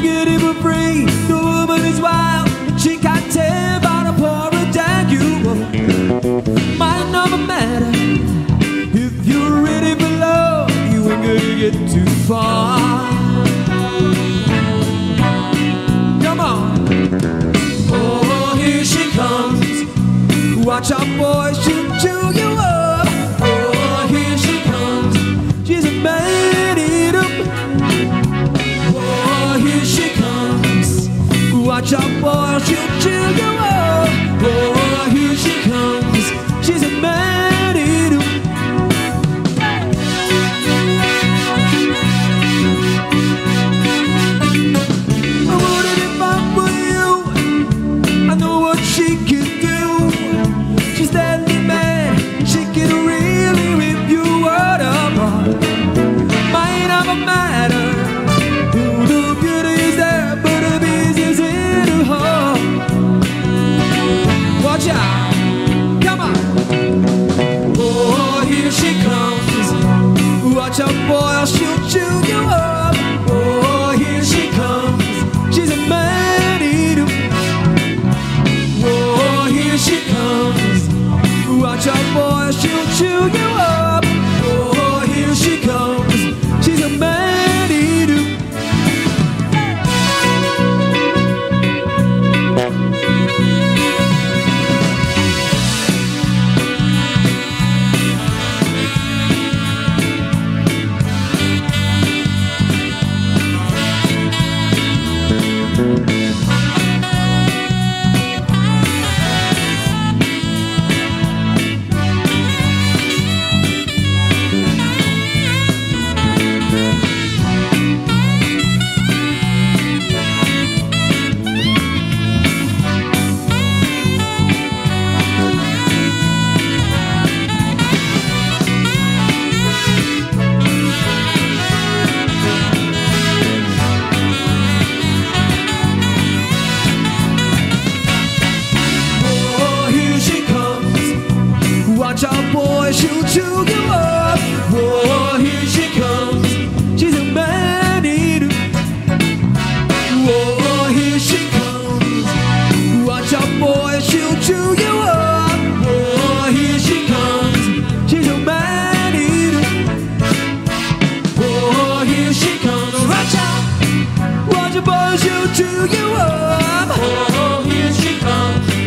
get it for free? The woman is wild, she can't tell about a poor. Might not matter if you're ready love. You ain't gonna get too far. Come on. Oh, here she comes. Watch out, boy, she'll chew you Watch out, boy, she'll chew you. Watch out, boy, or she'll chew you boy, she'll chew you up. Oh, here she comes. She's a man eater. Oh, here she comes. Watch out, boy, she'll chew you up. Oh, here she comes. She's a man eater. Oh, here she comes. Watch out. Watch out, boy, she'll chew you up. Oh, here she comes.